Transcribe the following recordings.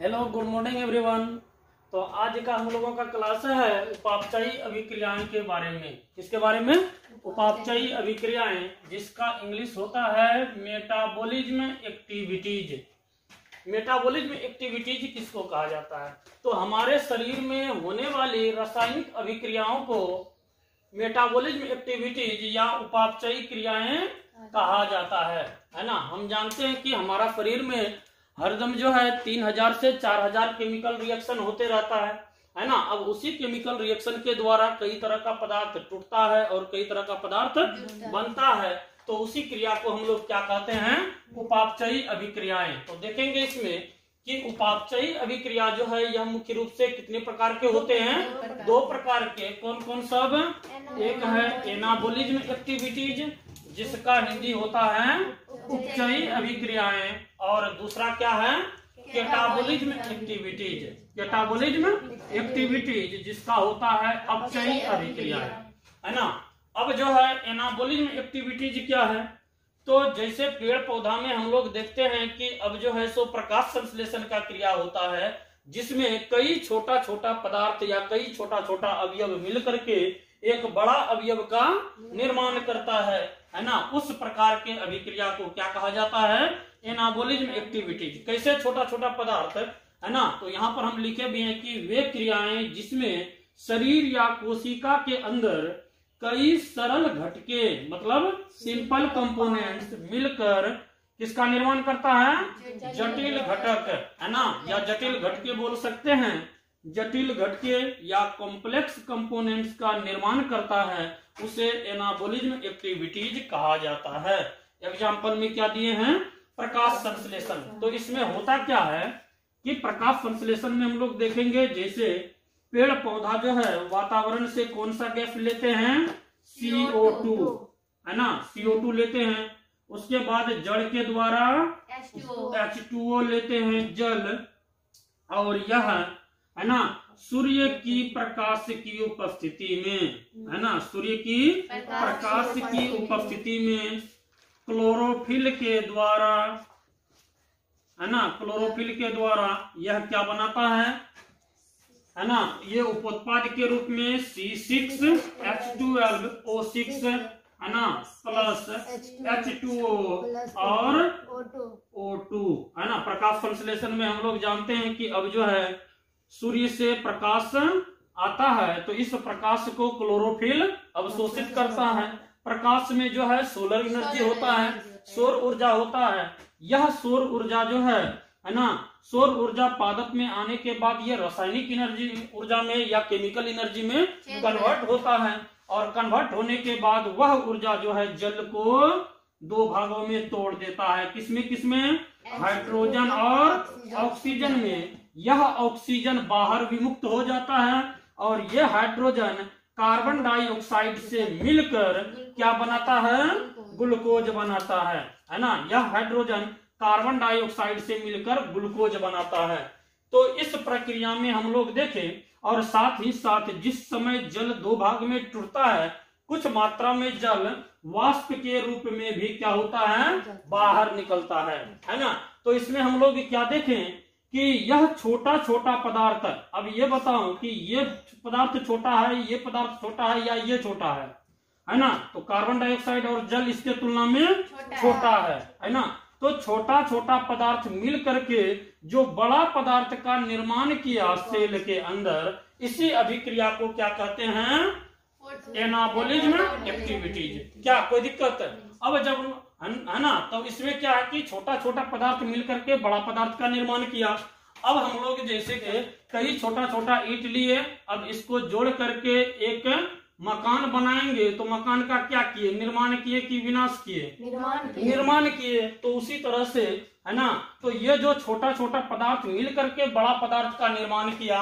Hello good morning everyone तो आज का हम लोगों का क्लास है उपापचयी अभिक्रियाएँ के बारे में। किसके बारे में? उपापचयी अभिक्रियाएँ, जिसका इंग्लिश होता है मेटाबॉलिज्म एक्टिविटीज़ मेटाबॉलिज्म एक्टिविटीज़ किसको कहा जाता है? तो हमारे शरीर में होने वाली रासायनिक अभिक्रियाओं को मेटाबॉलिज्म एक्टिविटीज़ या उपापचयी क्रियाएँ कहा जाता है। है ना? हम जानते हैं कि हमारा शरीर में हरदम जो है तीन हज़ार से चार हज़ार केमिकल रिएक्शन होते रहता है है ना? अब उसी केमिकल रिएक्शन के द्वारा कई तरह का पदार्थ टूटता है और कई तरह का पदार्थ बनता है। तो उसी क्रिया को हम लोग क्या कहते हैं? उपापचयी अभिक्रियाएँ। तो देखेंगे इसमें कि उपापचयी अभिक्रिया जो है यह मुख्य रूप से कितने प्रकार के होते हैं? दो प्रकार के। कौन कौन सब एक है एनाबोलिज्म एक्टिविटीज़ जिसका हिंदी होता है, उपचयी अभिक्रियाएँ। और दूसरा क्या है? केटाबोलिज्म एक्टिविटीज़ केटाबोलिज्म एक्टिविटीज़ जिसका होता है अपचयी अभिक्रियाएँ। है ना? अब जो है एनाबोलिज्म एक्टिविटीज़ क्या है? तो जैसे पेड़ पौधा में हम लोग देखते हैं कि अब जो है, सो प्रकाश संश्लेषण का क्रिया होता है, जिसमें कई छोटा छोटा पदार्थ या कई छोटा छोटा अवयव मिल करके एक बड़ा अवयव का निर्माण करता है। है ना? उस प्रकार के अभिक्रिया को क्या कहा जाता है? Anabolism activities. कैसे छोटा छोटा पदार्थ, है ना? तो यहाँ पर हम लिखे भी हैं कि वे क्रियाएँ जिसमें शरीर या कोशिका के अंदर कई सरल घटके मतलब सिंपल कंपोनेंट्स मिलकर किसका निर्माण करता है? जटिल घटक, है ना? या जटिल घटके बोल सकते हैं। जटिल घटके या कॉम्प्लेक्स कंपोनेंट्स का निर्माण करता है। उसे एनाबोलिज्म एक्टिविटीज़ कहा जाता है। एग्ज़ाम्पल में क्या दिए हैं? प्रकाश संश्लेषण। तो इसमें होता क्या है कि प्रकाश संश्लेषण में हम लोग देखेंगे जैसे पेड़ पौधा जो है वातावरण से कौन सा गैस लेते हैं? सीओ टू है ना? सीओ टू लेते हैं। उसके बाद जड़ के द्वारा एच टू ओ लेते हैं जल। और यह है ना? सूर्य की प्रकाश की उपस्थिति में है ना? सूर्य की प्रकाश की उपस्थिति में। क्लोरोफिल के द्वारा है ना? क्लोरोफिल के द्वारा यह क्या बनाता है? है ना? ये उपोत्पाद के रूप में C six H two L O six है ना? प्लस एच टू ओ और ओ टू है ना? प्रकाश संश्लेषण में हम लोग जानते हैं कि अब जो है सूर्य से प्रकाश आता है तो इस प्रकाश को क्लोरोफिल अवशोषित करता है। प्रकाश में जो है सोलर एनर्जी होता है सौर ऊर्जा होता है। यह सौर ऊर्जा जो है है ना सौर ऊर्जा पादप में आने के बाद यह रासायनिक एनर्जी ऊर्जा में या केमिकल एनर्जी में कन्वर्ट होता है। और कन्वर्ट होने के बाद वह ऊर्जा जो है जल को दो भागों में तोड़ देता है। किसमें किसमें? हाइड्रोजन और ऑक्सीजन में। यह ऑक्सीजन बाहर विमुक्त हो जाता है और यह हाइड्रोजन कार्बन डाइऑक्साइड से मिलकर क्या बनाता है? ग्लूकोज बनाता है है ना? यह हाइड्रोजन कार्बन डाइऑक्साइड से मिलकर ग्लूकोज बनाता है। तो इस प्रक्रिया में हम लोग देखें और साथ ही साथ जिस समय जल दो भाग में टूटता है कुछ मात्रा में जल वाष्प के रूप में भी क्या होता है? बाहर निकलता है है ना? तो इसमें हम लोग क्या देखें? कि यह छोटा छोटा पदार्थ अब ये बताऊँ कि ये पदार्थ छोटा है ये पदार्थ छोटा है या ये छोटा है? है ना? तो कार्बन डाइऑक्साइड और जल इसके तुलना में छोटा है। है ना? तो छोटा छोटा पदार्थ मिल करके जो बड़ा पदार्थ का निर्माण किया सेल के अंदर इसी अभिक्रिया को क्या कहते हैं? एनाबोलिज्म एक्टिविटीज़ क्या? कोई दिक्कत? है अब जब है ना तो इसमें क्या है कि छोटा छोटा पदार्थ मिल करके बड़ा पदार्थ का निर्माण किया। अब हम लोग जैसे कि कई छोटा छोटा ईट लिए अब इसको जोड़ करके एक मकान बनाएँगे तो मकान का क्या किए? निर्माण किए कि विनाश किए? निर्माण किए। तो उसी तरह से है ना? तो ये जो छोटा छोटा पदार्थ मिल करके बड़ा पदार्थ का निर्माण किया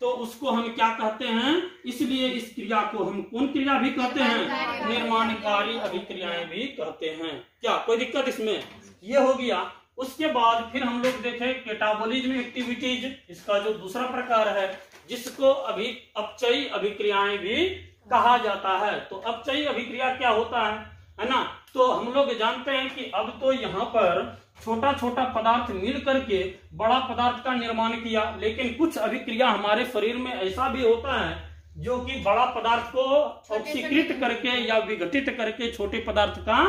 तो उसको हम क्या कहते हैं? इसलिए इस क्रिया को हम कौन क्रिया भी कहते हैं? निर्माणकारी अभिक्रियाएँ भी कहते हैं। क्या? कोई दिक्कत इसमें? ये हो गया। उसके बाद फिर हम लोग देखें केटाबोलिज्म एक्टिविटीज़ इसका जो दूसरा प्रकार है जिसको अभी अपचयी अभिक्रियाएँ भी कहा जाता है। तो अपचयी अभिक्रिया क्या होता है? है ना? तो हम लोग जानते हैं कि अब तो यहाँ पर छोटा छोटा पदार्थ मिल करके बड़ा पदार्थ का निर्माण किया लेकिन कुछ अभिक्रिया हमारे शरीर में ऐसा भी होता है जो कि बड़ा पदार्थ को ऑक्सीकृत करके या विघटित करके छोटे पदार्थ का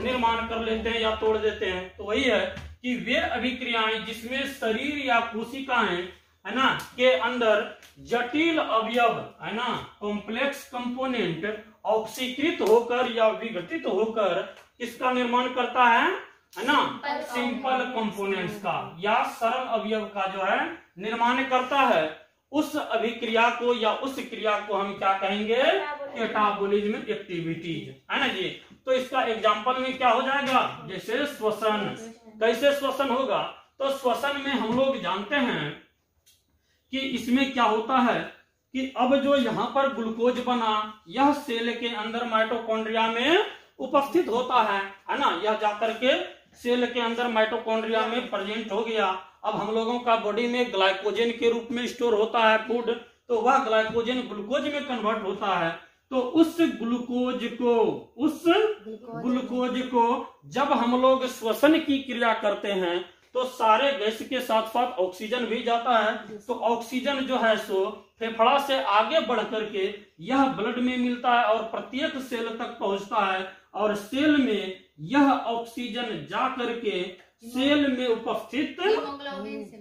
निर्माण कर लेते हैं या तोड़ देते हैं। तो वही है कि वे अभिक्रियाएँ जिसमें शरीर या कोशिकाएँ है ना के अंदर जटिल अवयव है ना कॉम्प्लेक्स कंपोनेंट ऑक्सीकृत होकर या विघटित होकर किसका निर्माण करता है? है ना? सिंपल कंपोनेंट्स का। या सरल अवयव का जो है निर्माण करता है। उस अभिक्रिया को या उस क्रिया को हम क्या कहेंगे? एटाबोलिज्म एक्टिविटीज़ है ना जी? तो इसका एग्ज़ाम्पल में क्या हो जाएगा? जैसे श्वसन। कैसे श्वसन होगा? तो श्वसन में हम लोग जानते हैं कि इसमें क्या होता है कि अब जो यहाँ पर ग्लूकोज बना यह सेल के अंदर माइटोकॉन्ड्रिया में उपस्थित होता है। है ना? यह जाकर के सेल के अंदर माइटोकॉन्ड्रिया में प्रेजेंट हो गया। अब हम लोगों का बॉडी में ग्लाइकोजन के रूप में स्टोर होता है फ़ूड तो वह ग्लाइकोजन ग्लूकोज में कन्वर्ट होता है। तो उस ग्लूकोज को, उस ग्लूकोज को जब हम लोग श्वसन की क्रिया करते हैं तो सारे गैस के साथ साथ ऑक्सीजन भी जाता है। तो ऑक्सीजन जो है सो फेफड़ा से आगे बढ़ करके यह ब्लड में मिलता है और प्रत्येक सेल तक पहुँचता है। और सेल में यह ऑक्सीजन जा करके सेल में उपस्थित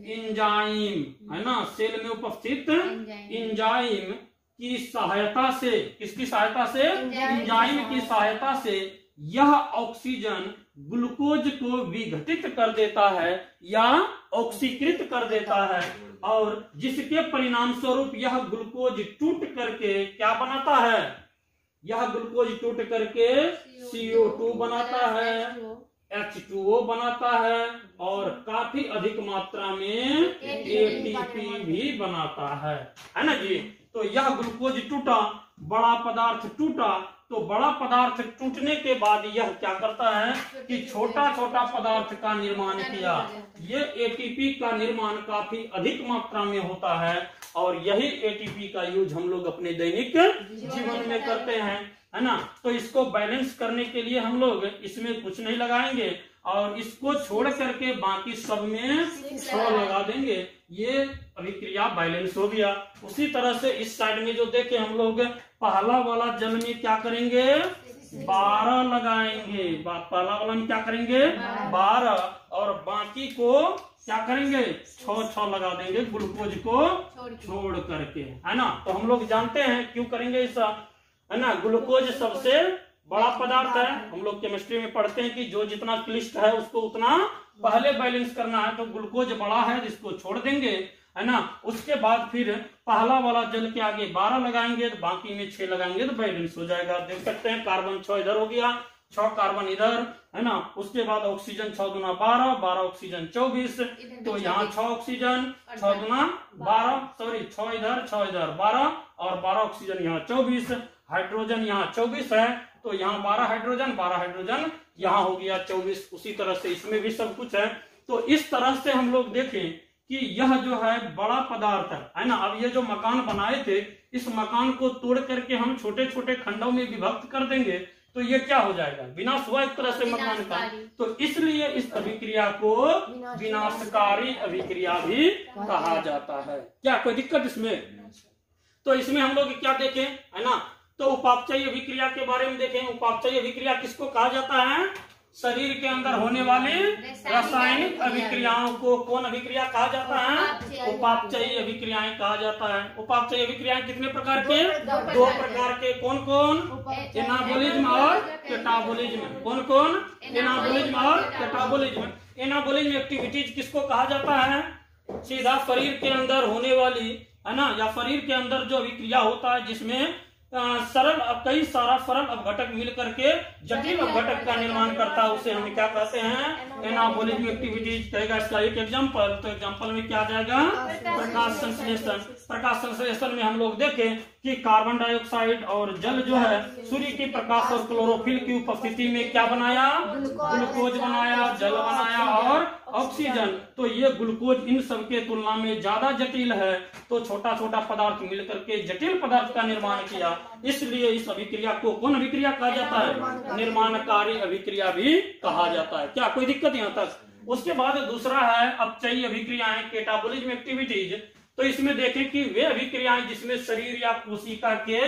इंजाइम है ना? सेल में उपस्थित इंजाइम की सहायता से किसकी सहायता से? इंजाइम की सहायता से। यह ऑक्सीजन ग्लूकोज को विघटित कर देता है या ऑक्सीकृत कर देता है। और जिसके परिणाम स्वरूप यह ग्लूकोज टूट करके क्या बनाता है? यह ग्लूकोज टूट करके सीओ टू बनाता है। एच टू ओ बनाता है और काफ़ी अधिक मात्रा में ATP भी बनाता है। है ना जी? तो यह ग्लूकोज टूटा बड़ा पदार्थ टूटा तो बड़ा पदार्थ टूटने के बाद यह क्या करता है कि छोटा छोटा पदार्थ का निर्माण किया। ये एटीपी का निर्माण काफ़ी अधिक मात्रा में होता है और यही एटीपी का यूज़ हम लोग अपने दैनिक जीवन में करते हैं, है ना? तो इसको बैलेंस करने के लिए हम लोग इसमें कुछ नहीं लगाएँगे। और इसको छोड़ करके बाकी सब में सौ लगा देंगे। ये अभिक्रिया बैलेंस हो गया। उसी तरह से इस साइड में जो देखे हम लोग पहला वाला जल में क्या करेंगे? बारह लगाएँगे। पहला वाला में क्या करेंगे? बारह। और बाकी को क्या करेंगे? छ छ लगा देंगे ग्लूकोज को छोड़ करके। है ना? तो हम लोग जानते हैं क्यों करेंगे ऐसा है ना? ग्लूकोज सबसे बड़ा पदार्थ है। हम लोग केमिस्ट्री में पढ़ते हैं कि जो जितना क्लिष्ट है उसको उतना पहले बैलेंस करना है। तो ग्लूकोज बड़ा है जिसको छोड़ देंगे है ना? उसके बाद फिर पहला वाला जल के आगे बारह लगाएँगे तो बाकी में छह लगाएँगे तो बैलेंस हो जाएगा। देख सकते हैं कार्बन छह इधर हो गया छह कार्बन इधर है ना? उसके बाद ऑक्सीजन छह दुना बारह बारह ऑक्सीजन चौबीस। तो यहाँ छह ऑक्सीजन छह दुना बारह। सॉरी छह इधर छह इधर बारह और बारह ऑक्सीजन यहाँ चौबीस। हाइड्रोजन यहाँ चौबीस है। तो यहाँ बारह हाइड्रोजन बारह हाइड्रोजन यहाँ हो गया चौबीस उसी तरह से इसमें भी सब कुछ है। तो इस तरह से हम लोग देखें कि यह जो है बड़ा पदार्थ है ना? अब ये जो मकान बनाए थे इस मकान को तोड़ करके हम छोटे छोटे खंडों में विभक्त कर देंगे तो ये क्या हो जाएगा? विनाश हुआ एक तरह से मकान का। तो इसलिए इस अभिक्रिया को विनाशकारी। अभिक्रिया भी कहा जाता है। क्या कोई दिक्कत इसमें? तो इसमें हम लोग क्या देखें है ना? तो उपापचयी अभिक्रिया के बारे में देखें। उपापचयी अभिक्रिया किसको कहा जाता है? शरीर के अंदर होने वाली रासायनिक अभिक्रियाओं को कौन अभिक्रिया कहा जाता है? उपापचयी अभिक्रियाएँ कहा जाता है। उपापचयी अभिक्रियाएँ कितने प्रकार के? दो प्रकार के। कौन कौन एनाबोलिज्म और केटाबोलिज्म। कौन कौन एनाबोलिज्म और केटाबोलिज्म। एनाबोलिज्म एक्टिविटीज़ किसको कहा जाता है? सीधा शरीर के अंदर होने वाली है ना? या शरीर के अंदर जो अभिक्रिया होता है जिसमें सरल कई सारा सरल अपघटक मिल करके जटिल अपघटक का निर्माण करता है उसे हम क्या कहते हैं? एनाबोलिक एक्टिविटीज़ कहेगा इसका एक एग्जांपल तो एग्जांपल में क्या जाएगा? प्रकाश संश्लेषण प्रकाश संश्लेषण में हम लोग देखें कि कार्बन डाइऑक्साइड और जल जो है सूर्य के प्रकाश और क्लोरोफिल की उपस्थिति में क्या बनाया? ग्लूकोज बनाया जल बनाया और ऑक्सीजन तो ये ग्लूकोज इन सब के तुलना में ज़्यादा जटिल है। तो छोटा छोटा पदार्थ मिलकर के जटिल पदार्थ का निर्माण किया। इसलिए इस अभिक्रिया को कौन अभिक्रिया कहा जाता है? निर्माणकारी अभिक्रिया भी कहा जाता है। क्या कोई दिक्कत यहाँ तक उसके बाद दूसरा है, अपचयी अभिक्रियाएँ केटाबोलिज्म एक्टिविटीज़ तो इसमें देखें कि वे अभिक्रियाएँ जिसमें शरीर या कोशिका के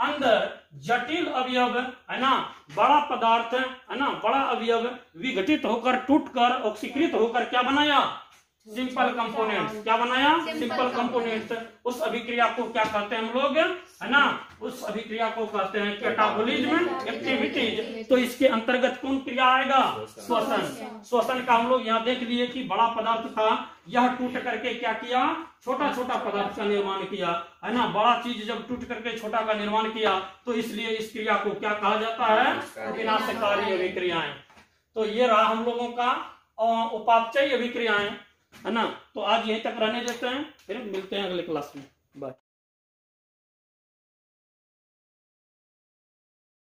अंदर जटिल अवयव है ना, बड़ा पदार्थ है ना, बड़ा अवयव विघटित होकर, टूटकर, ऑक्सीकृत होकर क्या बनाया? सिंपल कंपोनेंट क्या बनाया? सिंपल कंपोनेंट उस अभिक्रिया को क्या कहते हैं हम लोग? है ना? उस अभिक्रिया को कहते हैं कैटाबोलिज्म एक्टिविटीज़ तो इसके अंतर्गत कौन क्रिया आएगा? श्वसन. श्वसन का हम लोग यहाँ देख लिए कि बड़ा पदार्थ था। यह टूट करके क्या किया? छोटा छोटा पदार्थ का निर्माण किया। है ना? बड़ा चीज़ जब टूट करके छोटा का निर्माण किया तो इसलिए इस क्रिया को क्या कहा जाता है? विनाशकारी अभिक्रियाएँ। तो ये रहा हम लोगों का उपापचय अभिक्रियाएँ। है ना? तो आज यहीं तक रहने देते हैं, फिर मिलते हैं अगले क्लास में। बाय